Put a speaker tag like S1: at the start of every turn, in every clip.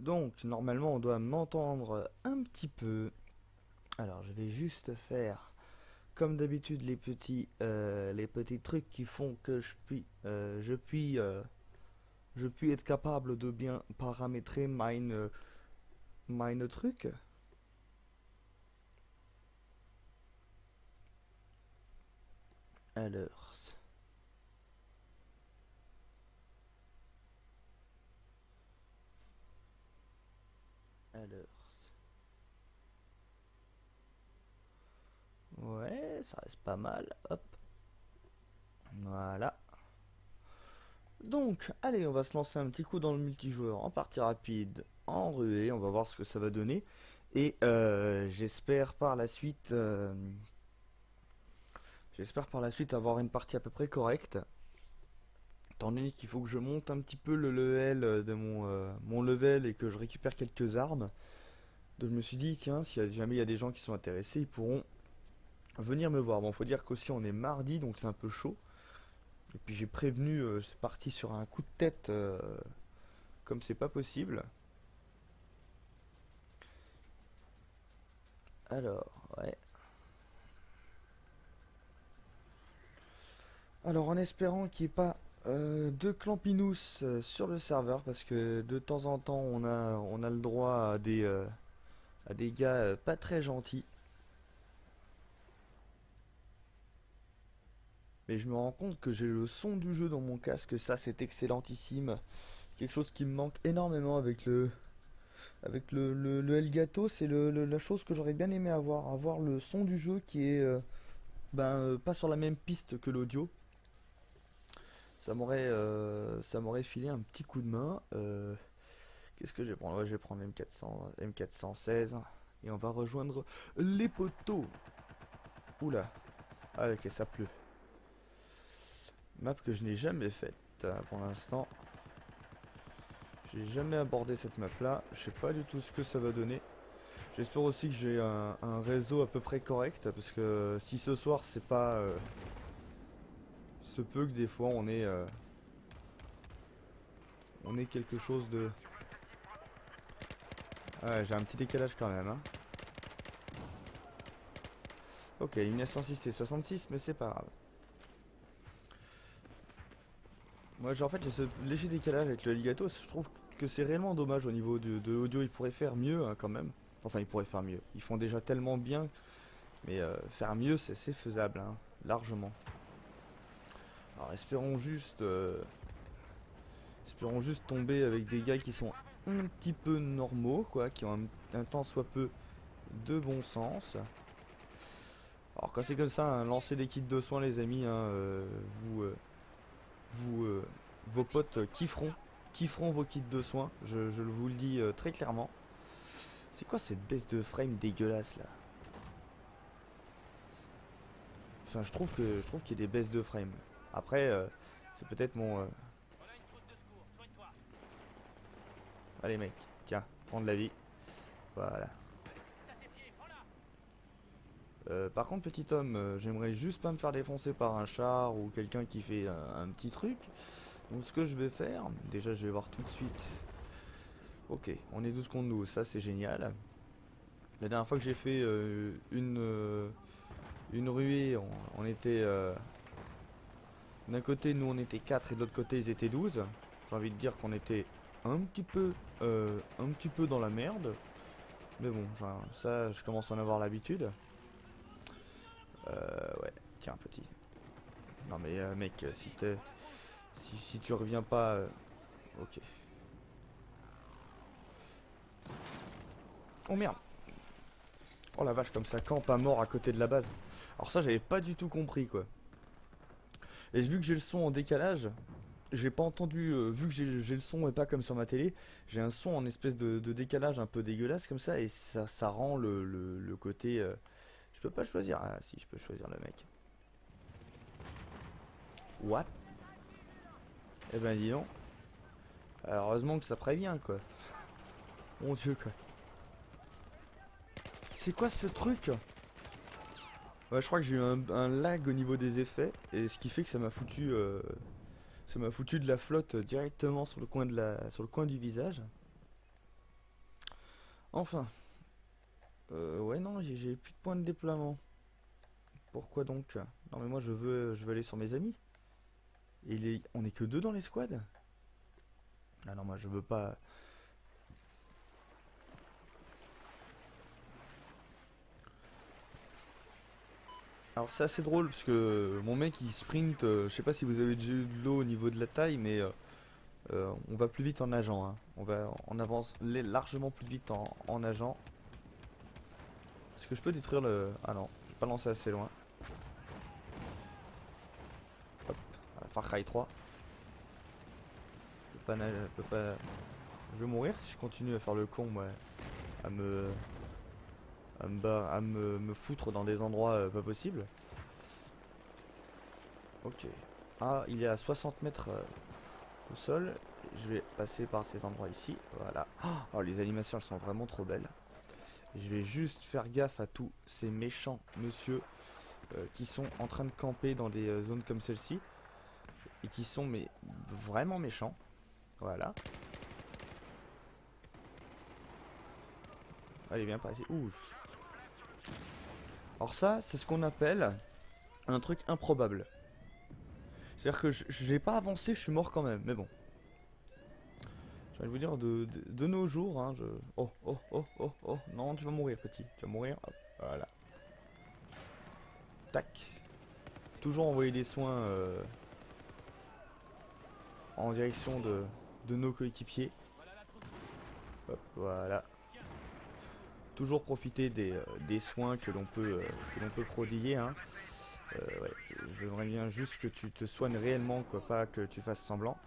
S1: Donc, normalement, on doit m'entendre un petit peu. Alors, je vais juste faire, comme d'habitude, les petits, euh, les petits trucs qui font que je puis, euh, je puis, euh, je puis être capable de bien paramétrer mine, mine truc. Alors. Ouais, ça reste pas mal. Hop. Voilà. Donc, allez, on va se lancer un petit coup dans le multijoueur en partie rapide, en ruée. On va voir ce que ça va donner. Et euh, j'espère par la suite... Euh, j'espère par la suite avoir une partie à peu près correcte. Étant donné qu'il faut que je monte un petit peu le level de mon, euh, mon level et que je récupère quelques armes. Donc je me suis dit, tiens, si jamais il y a des gens qui sont intéressés, ils pourront venir me voir. Bon, faut dire qu'aussi on est mardi, donc c'est un peu chaud. Et puis j'ai prévenu, euh, c'est parti sur un coup de tête, euh, comme c'est pas possible. Alors, ouais. Alors en espérant qu'il n'y ait pas euh, deux clampinous euh, sur le serveur parce que de temps en temps on a on a le droit à des euh, gars pas très gentils. Mais je me rends compte que j'ai le son du jeu dans mon casque, ça c'est excellentissime. Quelque chose qui me manque énormément avec le avec le, Elgato, c'est la chose que j'aurais bien aimé avoir, avoir le son du jeu qui est ben pas sur la même piste que l'audio ça m'aurait euh, ça m'aurait filé un petit coup de main. Euh, qu'est-ce que je vais prendre Je vais prendre M400, M416 et on va rejoindre les poteaux. Oula. Ah ok, ça pleut. Map que je n'ai jamais faite euh, pour l'instant. J'ai jamais abordé cette map là. Je sais pas du tout ce que ça va donner. J'espère aussi que j'ai un, un, réseau à peu près correct parce que si ce soir c'est pas se peut que des fois on ait euh, on ait quelque chose de ouais j'ai un petit décalage quand même hein. ok a 106 et 66 mais c'est pas grave. Moi j'ai en fait j'ai ce léger décalage avec le Ligato je trouve que c'est réellement dommage au niveau de, l'audio ils pourraient faire mieux hein, quand même. Enfin ils pourraient faire mieux. Ils font déjà tellement bien mais euh, faire mieux c'est faisable hein, largement alors espérons juste... Euh, espérons juste tomber avec des gars qui sont un petit peu normaux, quoi, qui ont un, temps soit peu de bon sens. Alors quand c'est comme ça, hein, lancez des kits de soins les amis, hein, euh, vous, euh, vous vos potes kifferont, kifferont vos kits de soins, je, vous le dis très clairement. C'est quoi cette baisse de frame dégueulasse là? Enfin je trouve que je trouve qu'il y a des baisses de frame. Après, euh, c'est peut-être mon... Euh, Allez mec, tiens, prends de la vie. Voilà. Euh, par contre, petit homme, j'aimerais juste pas me faire défoncer par un char ou quelqu'un qui fait un, petit truc. Donc ce que je vais faire, déjà je vais voir tout de suite. Ok, on est 12 contre nous, ça c'est génial. La dernière fois que j'ai fait une, une ruée, on était d'un côté, nous on était 4 et de l'autre côté, ils étaient 12. J'ai envie de dire qu'on était un petit peu euh, un petit peu dans la merde. Mais bon, ça, je commence à en avoir l'habitude. Euh, ouais, tiens, petit. Non mais euh, mec, si t'es... Si, si, tu reviens pas... Euh, ok. Oh merde Oh la vache, comme ça campe à mort à côté de la base. Alors ça, j'avais pas du tout compris, quoi. Et vu que j'ai le son en décalage, j'ai pas entendu, euh, vu que j'ai le son et pas comme sur ma télé, j'ai un son en espèce de, décalage un peu dégueulasse comme ça, et ça, ça rend le, côté... Euh, je peux pas choisir, ah si, je peux choisir le mec. What? Eh ben dis donc. heureusement que ça prévient quoi. Mon dieu quoi. C'est quoi ce truc? Ouais, je crois que j'ai eu un, lag au niveau des effets, et ce qui fait que ça m'a foutu, euh, ça m'a foutu de la flotte directement sur le coin de la, sur le coin du visage. Enfin. Euh, ouais, non, j'ai plus de points de déploiement. Pourquoi donc? Non, mais moi, je veux, je veux aller sur mes amis. Et les, on est que deux dans les squads Ah non, moi, je veux pas... Alors c'est assez drôle parce que mon mec il sprint, euh, je sais pas si vous avez déjà eu de l'eau au niveau de la taille, mais euh, euh, on va plus vite en nageant. hein. On va, on avance la- largement plus vite en, nageant. Est-ce que je peux détruire le... Ah non, je vais pas lancer assez loin. Hop, Far Cry 3. Je peux pas je. Je vais mourir si je continue à faire le con, moi. À me... À me, à me, me foutre dans des endroits euh, pas possibles. Ok. Ah, il est à 60 mètres euh, au sol. Je vais passer par ces endroits ici. Voilà. Oh, les animations, elles sont vraiment trop belles. Je vais juste faire gaffe à tous ces méchants monsieur euh, qui sont en train de camper dans des zones comme celle-ci. Et qui sont mais vraiment méchants. Voilà. Allez, viens par ici. Ouf. Alors ça, c'est ce qu'on appelle un truc improbable. C'est-à-dire que vais pas avancé, je suis mort quand même, mais bon. Je vais vous dire, de, de, de nos jours, hein, je... Oh, oh, oh, oh, oh, non, tu vas mourir, petit. Tu vas mourir, hop, voilà. Tac. Toujours envoyer des soins euh, en direction de, de nos coéquipiers. Hop, voilà. Toujours profiter des, euh, des soins que l'on peut, euh, peut prodiguer, hein. Euh, j'aimerais bien juste que tu te soignes réellement, quoi, pas que tu fasses semblant,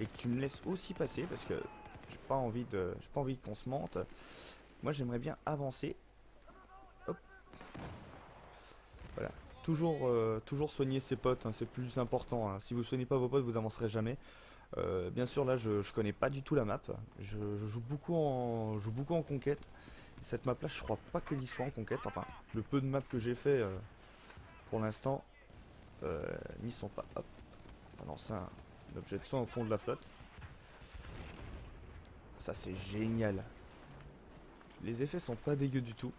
S1: et que tu me laisses aussi passer parce que j'ai pas envie pas envie qu'on se mente. Moi, j'aimerais bien avancer. Voilà. Toujours, toujours soigner ses potes, hein, c'est plus important. hein. Si vous soignez pas vos potes, vous avancerez jamais. Bien sûr, là, je, je connais pas du tout la map. Je joue beaucoup en, je joue beaucoup en conquête. Et cette map-là, je crois pas qu'elle y soit en conquête. Enfin, le peu de maps que j'ai fait. euh, pour l'instant, euh, n'y sont pas. Hop. On va lancer un, objet de soin au fond de la flotte. Ça, c'est génial. Les effets sont pas dégueux du tout.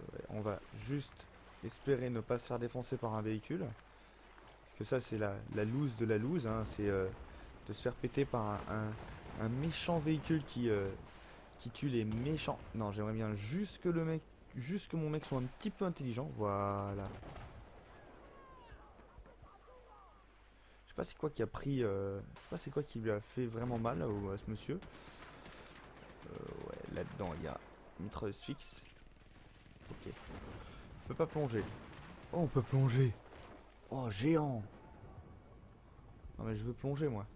S1: Euh, on va juste espérer ne pas se faire défoncer par un véhicule. Que ça, c'est la, la loose de la loose. hein. C'est euh, de se faire péter par un, méchant véhicule qui, qui tue les méchants. Non, j'aimerais bien juste que le mec Juste que mon mec soit un petit peu intelligent. Voilà. Je sais pas c'est quoi qui a pris. euh, Je sais pas c'est quoi qui lui a fait vraiment mal au- à ce monsieur. Euh, ouais, là-dedans il y a une mitrailleuse fixe. Ok. On peut pas plonger. Oh, on peut plonger. Oh, géant. Non mais je veux plonger moi.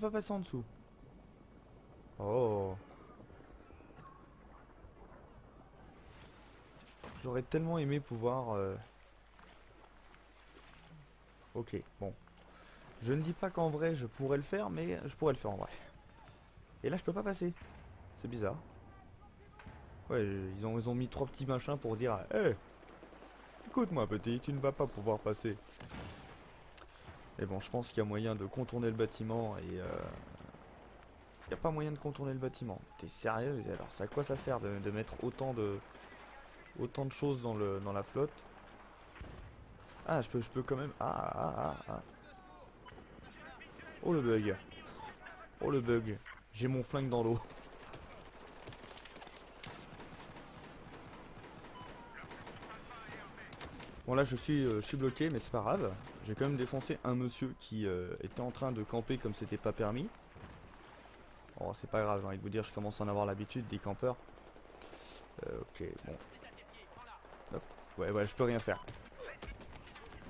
S1: Pas passer en dessous. Oh. J'aurais tellement aimé pouvoir... euh, Ok, bon. Je ne dis pas qu'en vrai je pourrais le faire, mais je pourrais le faire en vrai. Et là je peux pas passer. C'est bizarre. Ouais, ils ont, ils ont mis trois petits machins pour dire Hé Écoute-moi petit, tu ne vas pas pouvoir passer. Et bon, je pense qu'il y a moyen de contourner le bâtiment et... Euh... Y a pas moyen de contourner le bâtiment. T'es sérieux Alors, c'est à quoi ça sert de, de mettre autant de autant de choses dans le dans la flotte? Ah, je peux je peux quand même. Ah ah ah ah. Oh le bug. Oh le bug. J'ai mon flingue dans l'eau. Bon là je suis, euh, je suis bloqué mais c'est pas grave. J'ai quand même défoncé un monsieur qui euh, était en train de camper comme c'était pas permis. Oh, c'est pas grave, j'ai envie de vous dire, je commence à en avoir l'habitude des campeurs. Euh, ok, bon. Hop. Ouais, ouais, je peux rien faire.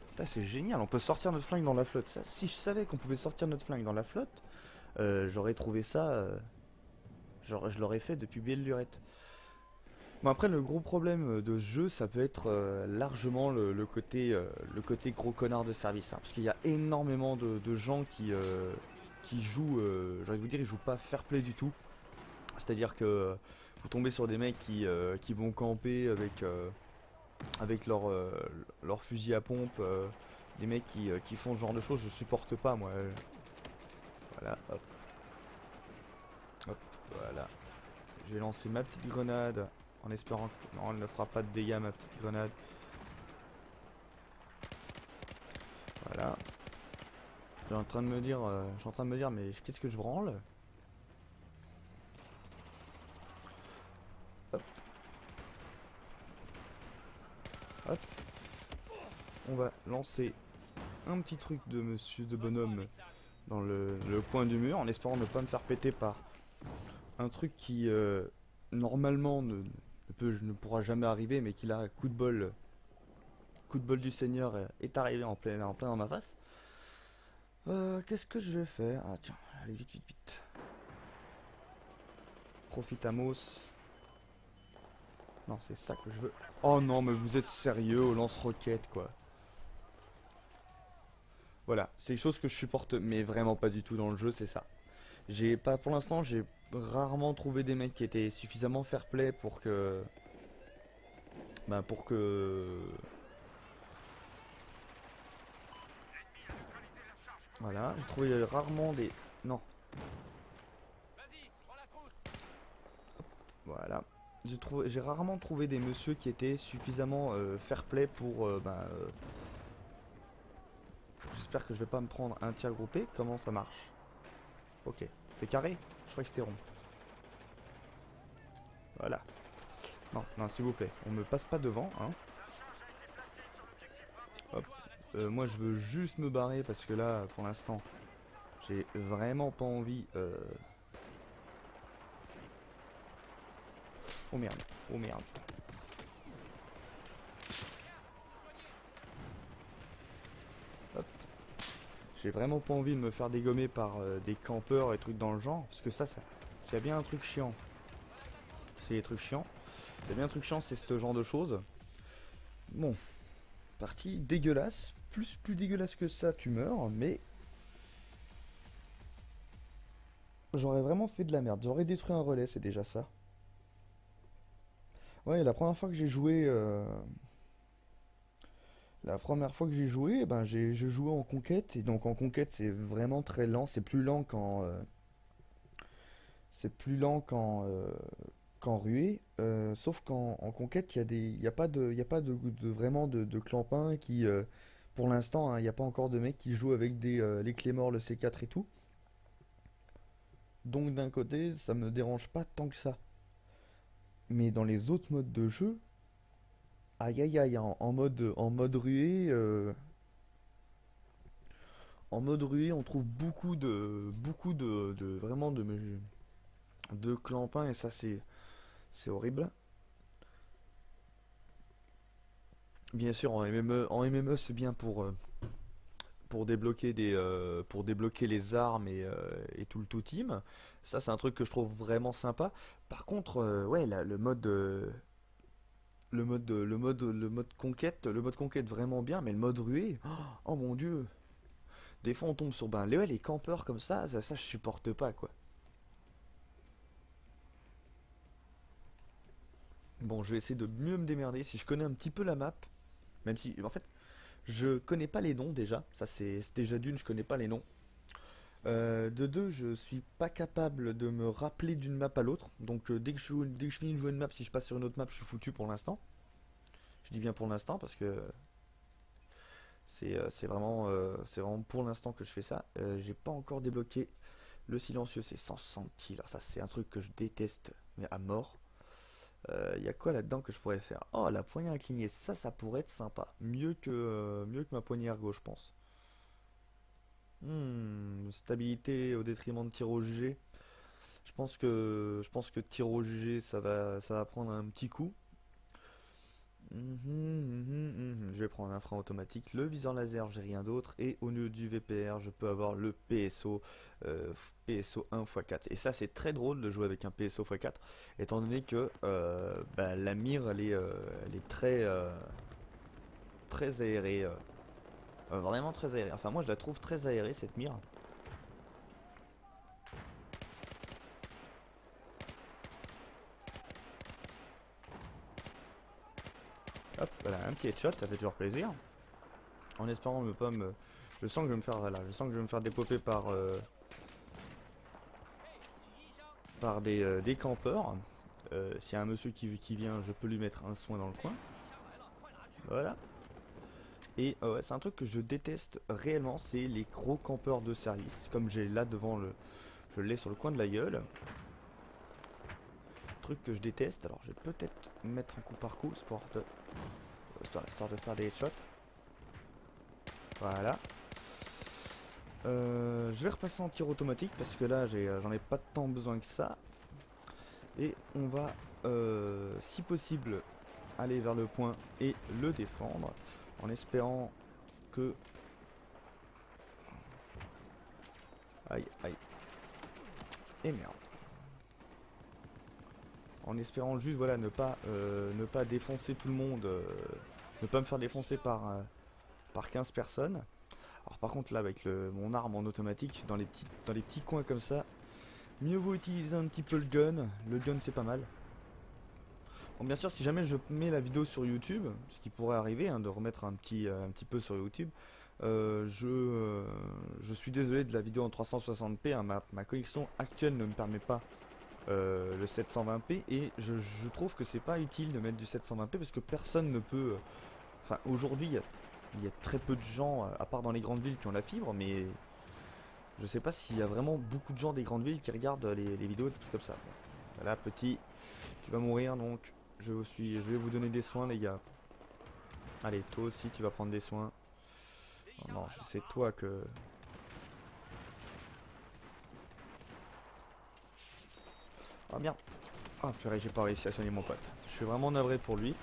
S1: Putain, c'est génial, on peut sortir notre flingue dans la flotte. Ça, si je savais qu'on pouvait sortir notre flingue dans la flotte, euh, j'aurais trouvé ça. euh, j'aurais- je l'aurais fait depuis belle lurette. Bon, après, le gros problème de ce jeu, ça peut être euh, largement le, côté, euh, le côté gros connard de service. hein, parce qu'il y a énormément de, gens qui. euh, qui jouent, euh, j'ai envie de vous dire, ils jouent pas fair play du tout. C'est-à-dire que euh, vous tombez sur des mecs qui, euh, qui vont camper avec, euh, avec leur, euh, fusil à pompe, euh, des mecs qui, euh, qui font ce genre de choses, je supporte pas moi. Voilà, hop. Voilà. J'ai lancé ma petite grenade en espérant que... Non, elle ne fera pas de dégâts ma petite grenade. Voilà. Je suis en train de me dire, euh, je en train de me dire, mais qu'est-ce que je branle? Hop. Hop. On va lancer un petit truc de monsieur de bonhomme dans le, le coin du mur en espérant ne pas me faire péter par un truc qui euh, normalement ne, peut, ne pourra jamais arriver mais qui là coup de bol coup de bol du seigneur est arrivé en plein, en plein dans ma face. Euh, qu'est-ce que je vais faire? Ah tiens allez vite vite vite. Profitamos. Non c'est ça que je veux. Oh non mais vous êtes sérieux au lance-roquette quoi. Voilà c'est des choses que je supporte mais vraiment pas du tout dans le jeu c'est ça. J'ai pas pour l'instant j'ai rarement trouvé des mecs qui étaient suffisamment fair play pour que ben pour que voilà j'ai trouvé rarement des non. Voilà j'ai rarement trouvé des messieurs qui étaient suffisamment euh, fair play pour euh, ben, euh, j'espère que je vais pas me prendre un tir groupé comment ça marche? Ok c'est carré je crois que c'était rond voilà. Non, non, s'il vous plaît, on me passe pas devant, hein. Euh, moi, je veux juste me barrer parce que là, pour l'instant, j'ai vraiment pas envie. Euh... Oh merde, oh merde. J'ai vraiment pas envie de me faire dégommer par euh, des campeurs et trucs dans le genre, parce que ça, ça, c'est bien un truc chiant c'est des trucs chiants. C'est bien un truc chiant, c'est ce genre de choses. Bon, partie dégueulasse. Plus, plus dégueulasse que ça, tu meurs, mais... J'aurais vraiment fait de la merde. J'aurais détruit un relais, c'est déjà ça. Ouais, la première fois que j'ai joué... Euh, la première fois que j'ai joué, ben j'ai joué en conquête. Et donc en conquête, c'est vraiment très lent. C'est plus lent qu'en... Euh, c'est plus lent qu'en... Euh, qu'en ruée, euh, sauf qu'en conquête, il y a a pas de, y a pas de, vraiment de, de clampins qui, pour l'instant, hein, il n'y a pas encore de mecs qui jouent avec des, les clés morts, le C4 et tout. Donc d'un côté, ça me dérange pas tant que ça. Mais dans les autres modes de jeu, aïe aïe aïe, en, en mode, en mode ruée, en mode ruée, on trouve beaucoup de, beaucoup de, vraiment de, de clampins et ça c'est c'est horrible. Bien sûr, en MME, en MME c'est bien pour, euh, pour, débloquer des, euh, pour débloquer les armes et, euh, et, tout le tout team. Ça, c'est un truc que je trouve vraiment sympa. Par contre, ouais, le mode. Le mode, le mode, le mode conquête, le mode conquête vraiment bien, mais le mode ruée, oh, mon dieu, des fois on tombe sur ben les, les campeurs comme ça, ça, ça je supporte pas quoi. Bon, je vais essayer de mieux me démerder si je connais un petit peu la map. Même si, en fait, je connais pas les noms déjà. Ça, c'est déjà d'une, je connais pas les noms. Euh, de deux, je suis pas capable de me rappeler d'une map à l'autre. Donc, euh, dès, que je, finis de jouer une map, si je passe sur une autre map, je suis foutu pour l'instant. Je dis bien pour l'instant parce que c'est euh, vraiment, vraiment pour l'instant que je fais ça. J'ai pas encore débloqué le silencieux, c'est 160 Alors ça, c'est un truc que je déteste, mais à mort. Il y a quoi là-dedans que je pourrais faire? Oh, la poignée inclinée, ça, ça pourrait être sympa. Mieux que, mieux que ma poignée ergo, je pense. Hmm, stabilité au détriment de tir au jugé. Je pense que, je pense que tir au jugé, ça va, ça va prendre un petit coup. Mhm, mhm, mhm. Je vais prendre un frein automatique, le viseur laser, j'ai rien d'autre, et au lieu du VPR, je peux avoir le PSO, euh, PSO 1x4. Et ça, c'est très drôle de jouer avec un PSO x4, étant donné que euh, bah, la mire, elle est, euh, elle est très, très aérée, vraiment très aérée. Enfin, moi, je la trouve très aérée cette mire. Hop, voilà, un petit headshot, ça fait toujours plaisir. En espérant ne pas me... Je sens que je vais me faire... Voilà, je sens que je vais me faire dépoper par... Euh... par des, euh, des campeurs. Euh, S'il y a un monsieur qui, qui vient, je peux lui mettre un soin dans le coin. Voilà. Et euh, c'est un truc que je déteste réellement, c'est les gros campeurs de service, comme j'ai là devant le... Je l'ai sur le coin de la gueule. Truc que je déteste, alors je vais peut-être mettre un coup par coup, histoire de... Histoire, de faire des headshots. Voilà. Euh, je vais repasser en tir automatique parce que là j'ai- j'en ai, pas tant besoin que ça. Et on va, euh, si possible, aller vers le point et le défendre en espérant que... Aïe, aïe. Et merde. En espérant juste, voilà, ne pas, euh, ne pas défoncer tout le monde, euh, ne pas me faire défoncer par, euh, par 15 personnes. Alors par contre là, avec le, mon arme en automatique, dans les, dans les petits coins comme ça, mieux vaut utiliser un petit peu le gun. Le gun c'est pas mal. Bon, bien sûr, si jamais je mets la vidéo sur YouTube, ce qui pourrait arriver, hein, de remettre un petit, euh, un petit peu sur YouTube, euh, je, euh, je suis désolé de la vidéo en 360p. hein, ma, ma connexion actuelle ne me permet pas le 720p et je, trouve que c'est pas utile de mettre du 720p parce que personne ne peut. Enfin, aujourd'hui, il y a- très peu de gens, à part dans les grandes villes, qui ont la fibre, mais je sais pas s'il y a vraiment beaucoup de gens des grandes villes qui regardent les, vidéos et trucs comme ça. Voilà, petit, tu vas mourir donc. Je, suis, je vais vous donner des soins, les gars. Allez, toi aussi, tu vas prendre des soins. Oh non, sais toi que. Ah merde. Ah purée, j'ai pas réussi à soigner mon pote. Je suis vraiment navré pour lui.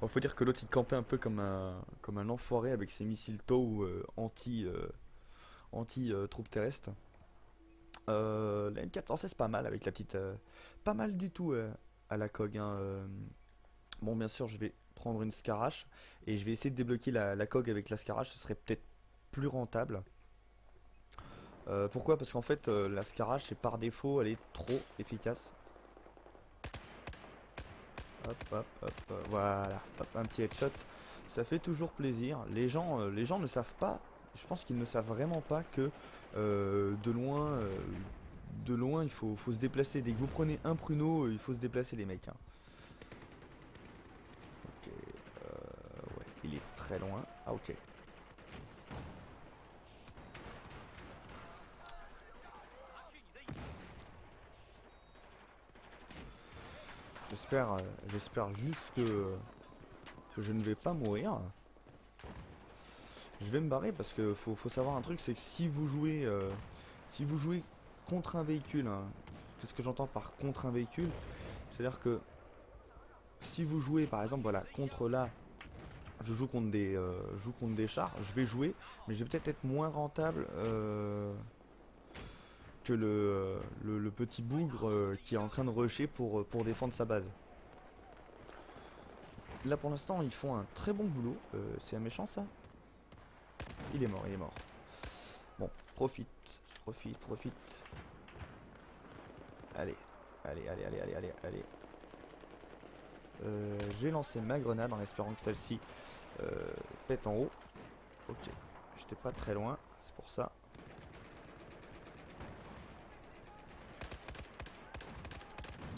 S1: Bon, faut dire que l'autre il campait un peu comme un, comme un enfoiré avec ses missiles TOW euh, anti, euh, anti euh, troupes terrestres. Euh, la M416 c'est pas mal avec la petite, euh, pas mal du tout euh, à la cog. hein, euh. Bon, bien sûr, je vais prendre une Scarache et je vais essayer de débloquer la, cog avec la Scarache. Ce serait peut-être plus rentable. Euh, pourquoi? Parce qu'en fait, euh, la Scarache, par défaut, elle est trop efficace. Hop, hop, hop, voilà, un petit headshot. Ça fait toujours plaisir. Les gens, les gens ne savent pas, je pense qu'ils ne savent vraiment pas que de loin, de loin, il faut, se déplacer. Dès que vous prenez un pruneau, euh, il faut se déplacer, les mecs. hein. Ok, euh, ouais, il est très loin. Ah, ok. J'espère, euh, j'espère juste que, je ne vais pas mourir. Je vais me barrer parce que faut, savoir un truc, c'est que si vous jouez, si vous jouez contre un véhicule, hein, qu'est-ce que j'entends par contre un véhicule C'est-à-dire que si vous jouez, par exemple, voilà, contre là, je joue contre des, euh, joue contre des chars, je vais jouer, mais je vais peut-être être moins rentable. euh, que le, petit bougre euh, qui est en train de rusher pour, pour défendre sa base. Là pour l'instant ils font un très bon boulot. C'est un méchant ça? Il est mort, il est mort. Bon, profite, profite, profite. Allez, allez, allez, allez, allez, allez, allez. Euh, J'ai lancé ma grenade en espérant que celle-ci euh, pète en haut. Ok, j'étais pas très loin, c'est pour ça.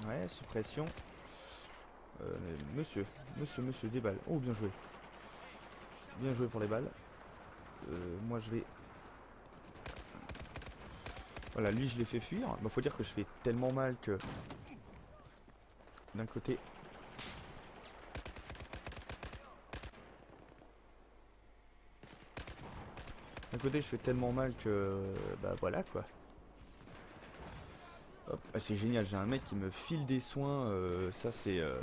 S1: Ouais, suppression. Euh, monsieur, monsieur, monsieur, des balles. Oh, bien joué. Bien joué pour les balles. Euh, moi, je vais... Voilà, lui, je l'ai fait fuir. Il faut dire que je fais tellement mal que... D'un côté... D'un côté, je fais tellement mal que... Bah voilà, quoi. Hop, ah, c'est génial, j'ai un mec qui me file des soins, euh, ça c'est euh,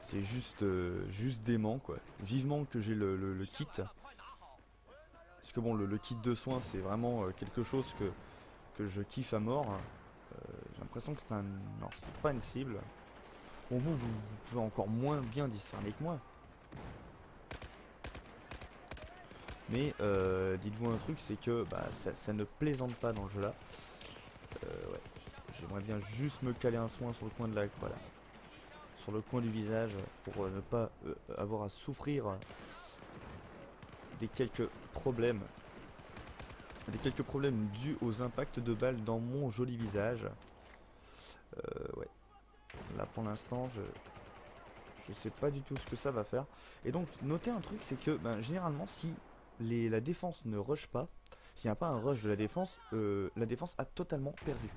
S1: c'est juste euh, juste dément quoi. Vivement que j'ai le, kit. Parce que bon le, le kit de soins c'est vraiment euh, quelque chose que, que je kiffe à mort. Euh, j'ai l'impression que c'est un. Non c'est pas une cible. Bon vous, vous pouvez encore moins bien discerner que moi. Mais euh, dites-vous un truc, c'est que bah, ça, ne plaisante pas dans le jeu là. Euh. J'aimerais bien juste me caler un soin sur le coin de la voilà. Sur le coin du visage pour ne pas avoir à souffrir des quelques problèmes. Des quelques problèmes dus aux impacts de balles dans mon joli visage. Euh, ouais. Là pour l'instant, je je sais pas du tout ce que ça va faire. Et donc, notez un truc, c'est que ben, généralement, si les, la défense ne rush pas, s'il n'y a pas un rush de la défense, euh, la défense a totalement perdu.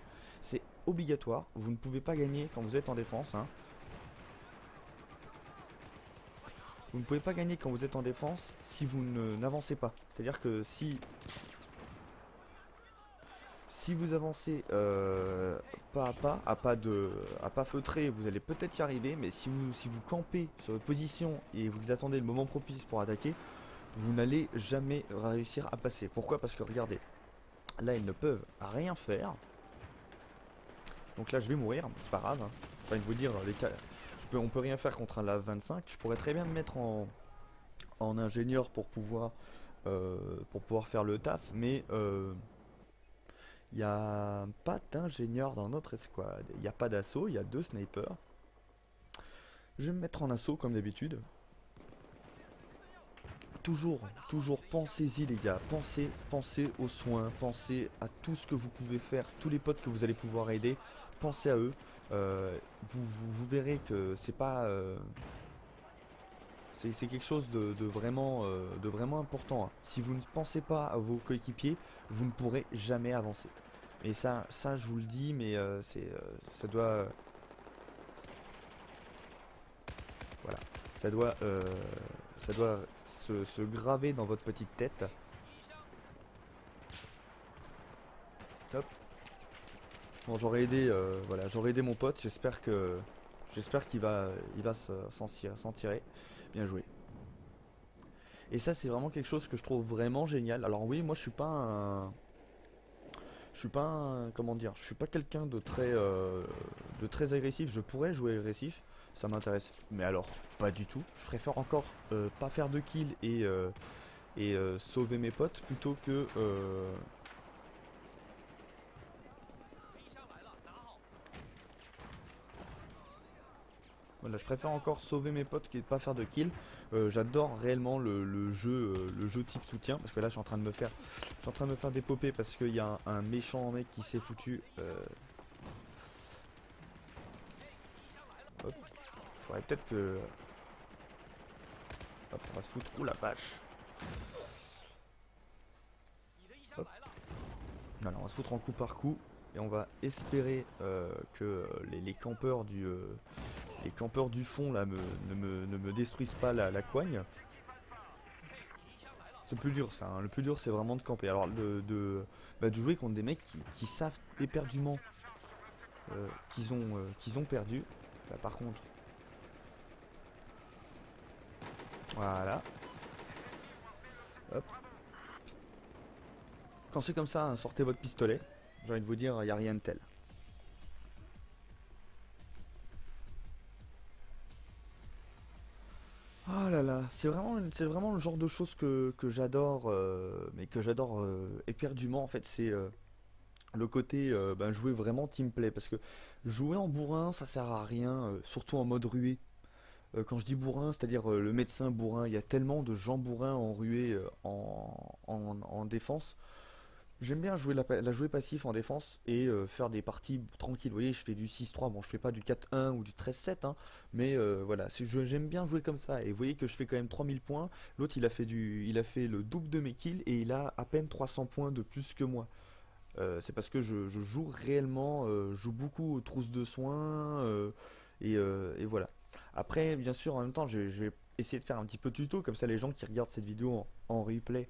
S1: C'est obligatoire, vous ne pouvez pas gagner quand vous êtes en défense. Hein. Vous ne pouvez pas gagner quand vous êtes en défense si vous n'avancez pas. C'est-à-dire que si si vous avancez euh, pas à pas, à pas, de, à pas feutré, vous allez peut-être y arriver, mais si vous, si vous campez sur votre position et vous attendez le moment propice pour attaquer, vous n'allez jamais réussir à passer. Pourquoi? Parce que regardez, là ils ne peuvent rien faire. Donc là je vais mourir, c'est pas grave. Hein. De vous dire, les cas, on peut rien faire contre un lave 25. Je pourrais très bien me mettre en, en ingénieur pour pouvoir, euh, pour pouvoir faire le taf, mais euh, il n'y a pas d'ingénieur dans notre escouade. Il n'y a pas d'assaut, il y a deux snipers. Je vais me mettre en assaut comme d'habitude. Toujours, toujours, pensez-y les gars. Pensez, pensez aux soins, pensez à tout ce que vous pouvez faire, tous les potes que vous allez pouvoir aider. Pensez à eux. Euh, vous, verrez que c'est pas... Euh, c'est quelque chose de, vraiment, euh, vraiment important. Hein. Si vous ne pensez pas à vos coéquipiers, vous ne pourrez jamais avancer. Et ça, je vous le dis, mais euh, euh, ça doit, voilà, ça doit, ça doit se, graver dans votre petite tête. Hop. Bon, j'aurais aidé, j'aurais aidé mon pote. J'espère que, j'espère qu'il va, il va s'en tirer. Bien joué. Et ça, c'est vraiment quelque chose que je trouve vraiment génial. Alors oui, moi, je suis pas un... Je suis pas un... Comment dire Je suis pas quelqu'un de très... Euh, de très agressif. Je pourrais jouer agressif. Ça m'intéresse. Mais alors, pas du tout. Je préfère encore euh, pas faire de kill et... Euh, et sauver mes potes plutôt que Voilà, je préfère encore sauver mes potes que de pas faire de kill. Euh, j'adore réellement le, jeu, euh, le jeu type soutien parce que là je suis en train de me faire, je suis en train de me faire dépoper parce qu'il y a un, méchant mec qui s'est foutu. Euh... Hop. Faudrait peut-être que. Hop, on va se foutre. Ouh la vache. Non, on va se foutre en coup par coup et on va espérer euh, que les, campeurs du les campeurs du fond là ne, me, détruisent pas la, coigne. C'est plus dur ça, hein. le plus dur c'est vraiment de camper. Alors de, bah, de, jouer contre des mecs qui, savent éperdument euh, qu'ils ont, euh, qu'ils ont perdu. Là par contre. Voilà. Hop. Quand c'est comme ça, hein, sortez votre pistolet. J'ai envie de vous dire, il n'y a rien de tel. C'est vraiment, le genre de choses que, j'adore, euh, mais que j'adore euh, éperdument en fait, c'est euh, le côté ben, jouer vraiment team play, parce que jouer en bourrin ça sert à rien, surtout en mode ruée. quand je dis bourrin, c'est-à-dire le médecin bourrin, il y a tellement de gens bourrins en ruée en défense J'aime bien jouer la, jouer passif en défense et euh, faire des parties tranquilles. Vous voyez, je fais du 6-3, bon je fais pas du 4-1 ou du 13-7, hein, mais euh, voilà, j'aime bien jouer comme ça. Et vous voyez que je fais quand même 3000 points, l'autre il a fait du il a fait le double de mes kills et il a à peine 300 points de plus que moi. Euh, c'est parce que je, joue réellement, je joue beaucoup aux trousses de soins et, voilà. Après, bien sûr, en même temps, je, vais essayer de faire un petit peu tuto, comme ça les gens qui regardent cette vidéo en replay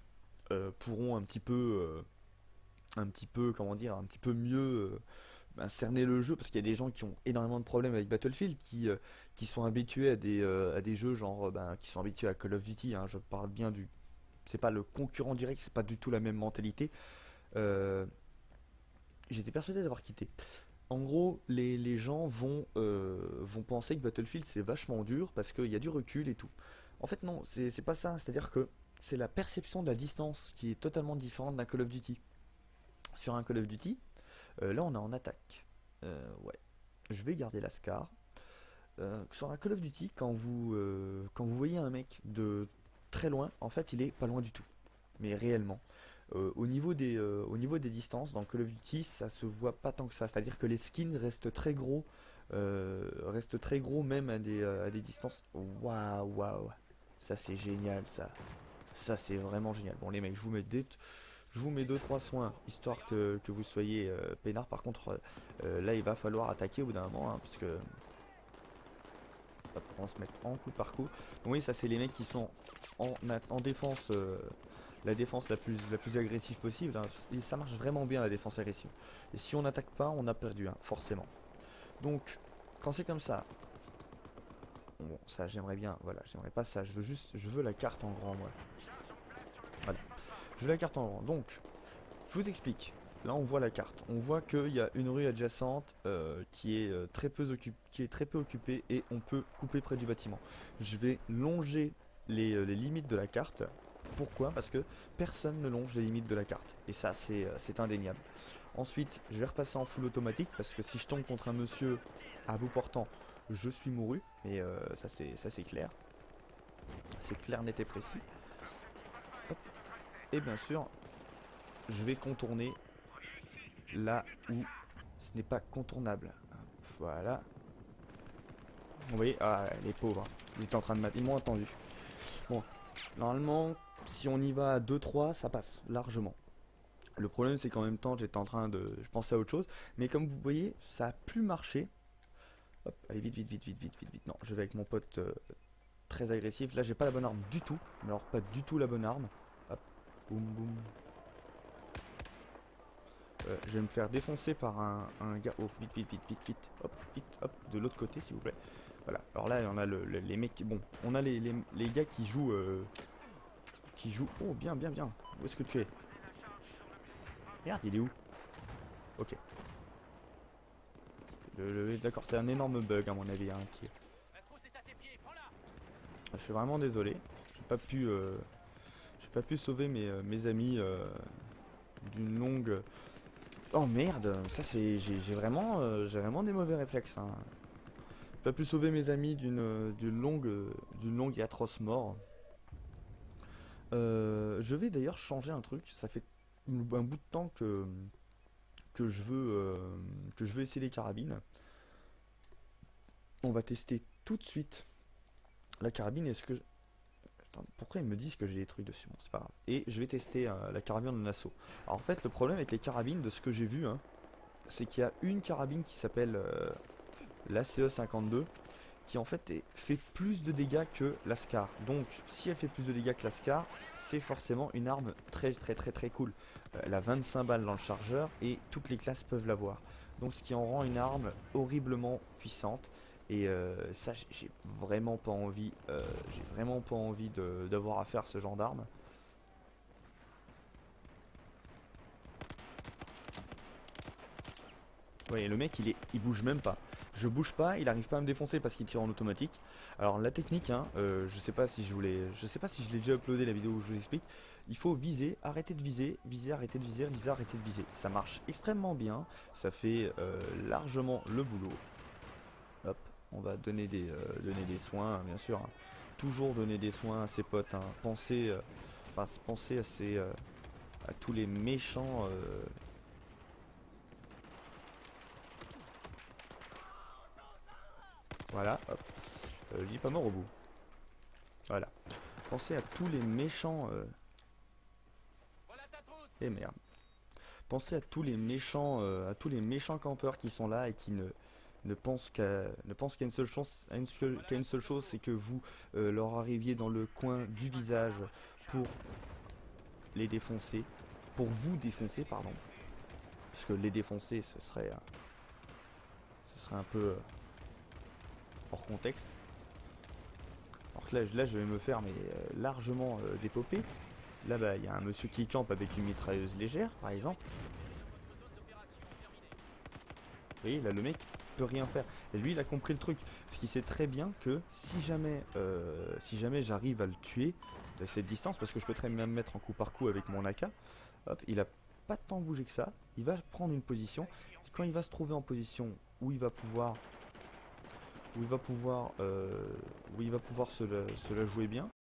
S1: pourront un petit peu un petit peu, comment dire, un petit peu mieux euh, ben, cerner le jeu parce qu'il y a des gens qui ont énormément de problèmes avec Battlefield qui, euh, sont habitués à des, euh, à des jeux genre ben, qui sont habitués à Call of Duty hein, je parle bien du c'est pas le concurrent direct c'est pas du tout la même mentalité. J'étais persuadé d'avoir quitté. En gros les, gens vont, vont penser que Battlefield c'est vachement dur parce qu'il y a du recul et tout. En fait non c'est pas ça. C'est à dire que c'est la perception de la distance qui est totalement différente d'un Call of Duty sur un Call of Duty. Euh, là, on est en attaque. Euh, ouais. Je vais garder la Scar. Euh, sur un Call of Duty, quand vous, voyez un mec de très loin, en fait, il est pas loin du tout. Mais réellement. Au, niveau des, distances, dans Call of Duty, ça se voit pas tant que ça. C'est-à-dire que les skins restent très gros, restent très gros même à des, à des distances. Waouh, waouh. Ça c'est génial, ça. Ça c'est vraiment génial. Bon les mecs, je vous mets des... Je vous mets 2-3 soins, histoire que, que vous soyez peinard. Par contre, là il va falloir attaquer au bout d'un moment, hein, parce que on va se mettre en coup par coup. Donc oui, ça c'est les mecs qui sont en, en défense, euh, la défense la plus, la plus agressive possible. Hein. Et ça marche vraiment bien la défense agressive. Et si on n'attaque pas, on a perdu, hein, forcément. Donc, quand c'est comme ça, bon, ça j'aimerais bien, voilà, j'aimerais pas ça. Je veux juste, je veux la carte en grand, moi. Je veux la carte en grand. Donc, je vous explique. Là, on voit la carte. On voit qu'il y a une rue adjacente euh, qui, est, euh, très peu qui est très peu occupée et on peut couper près du bâtiment. Je vais longer les, euh, limites de la carte. Pourquoi? Parce que personne ne longe les limites de la carte. Et ça, c'est indéniable. Ensuite, je vais repasser en full automatique parce que si je tombe contre un monsieur à bout portant, je suis mouru. Et ça, c'est clair. C'est clair, net et précis. Et bien sûr, je vais contourner là où ce n'est pas contournable. Voilà. Vous voyez, ah, les pauvres, ils étaient en train de ils m'ont entendu. Bon, normalement, si on y va à 2-3, ça passe largement. Le problème, c'est qu'en même temps, j'étais en train de... Je pensais à autre chose. Mais comme vous voyez, ça a plus marché. Hop, allez, vite, vite, vite, vite, vite, vite, vite. Non, je vais avec mon pote euh, très agressif. Là, j'ai pas la bonne arme du tout. Alors, pas du tout la bonne arme. Boum, boum. Euh, je vais me faire défoncer par un, gars. Oh, vite, vite, vite, vite, vite. Hop, vite, hop, de l'autre côté, s'il vous plaît. Voilà. Alors là, on a le, les mecs. Bon, on a les, les, gars qui jouent. Euh, qui jouent. Oh, bien, bien, bien. Où est-ce que tu es? Merde, il est où? Ok. D'accord, c'est un énorme bug à mon avis. Hein, qui... Je suis vraiment désolé. J'ai pas pu. Euh, pas pu sauver mes, mes amis d'une longue Oh merde, ça c'est. J'ai vraiment, euh, j'ai vraiment des mauvais réflexes. Hein. Pas pu sauver mes amis d'une longue, d'une longue et atroce mort. Euh, je vais d'ailleurs changer un truc. Ça fait un bout de temps que que je veux euh, que je veux essayer les carabines. On va tester tout de suite la carabine. Est-ce que pourquoi ils me disent que j'ai des trucs dessus Bon, c'est pas grave. Et je vais tester euh, la carabine en assaut. Alors en fait, le problème avec les carabines, de ce que j'ai vu, hein, c'est qu'il y a une carabine qui s'appelle euh, la CE52 qui en fait fait plus de dégâts que la SCAR. Donc si elle fait plus de dégâts que la SCAR, c'est forcément une arme très très très très cool. Euh, elle a 25 balles dans le chargeur et toutes les classes peuvent l'avoir. Donc ce qui en rend une arme horriblement puissante. Et euh, ça, j'ai vraiment pas envie, euh, j'ai vraiment pas envie d'avoir à faire ce genre d'arme. Ouais, le mec, il est, il bouge même pas. Je bouge pas, il arrive pas à me défoncer parce qu'il tire en automatique. Alors la technique, hein, euh, je sais pas si je voulais, je sais pas si je l'ai déjà uploadé la vidéo où je vous explique. Il faut viser, arrêter de viser, viser, arrêter de viser, viser, arrêter de viser. Ça marche extrêmement bien, ça fait largement le boulot. On va donner des, euh, donner des soins, bien sûr. Hein. Toujours donner des soins à ses potes. Hein. Penser, euh, penser à, ces, euh, tous les méchants. Voilà, hop. pas mort au bout. Voilà. Pensez à tous les méchants. Et eh, merde. Pensez à tous les méchants, à tous les méchants campeurs qui sont là et qui ne, ne pense qu'à ne pense qu'à une seule chose, une une seule chose, c'est que vous euh, leur arriviez dans le coin du visage pour les défoncer, pour vous défoncer, pardon. Parce que les défoncer, ce serait, euh, ce serait un peu euh, hors contexte. Alors que là, là, je vais me faire mais largement dépoper. Là, bas il y a un monsieur qui campe avec une mitrailleuse légère, par exemple. Vous voyez, là, le mec, peut rien faire. Et lui, il a compris le truc. Parce qu'il sait très bien que si jamais, euh, si jamais j'arrive à le tuer de cette distance, parce que je peux très bien me mettre en coup par coup avec mon AK, hop, il a pas tant bougé que ça. Il va prendre une position. Quand il va se trouver en position où il va pouvoir où il va pouvoir, euh, où il va pouvoir se la jouer bien,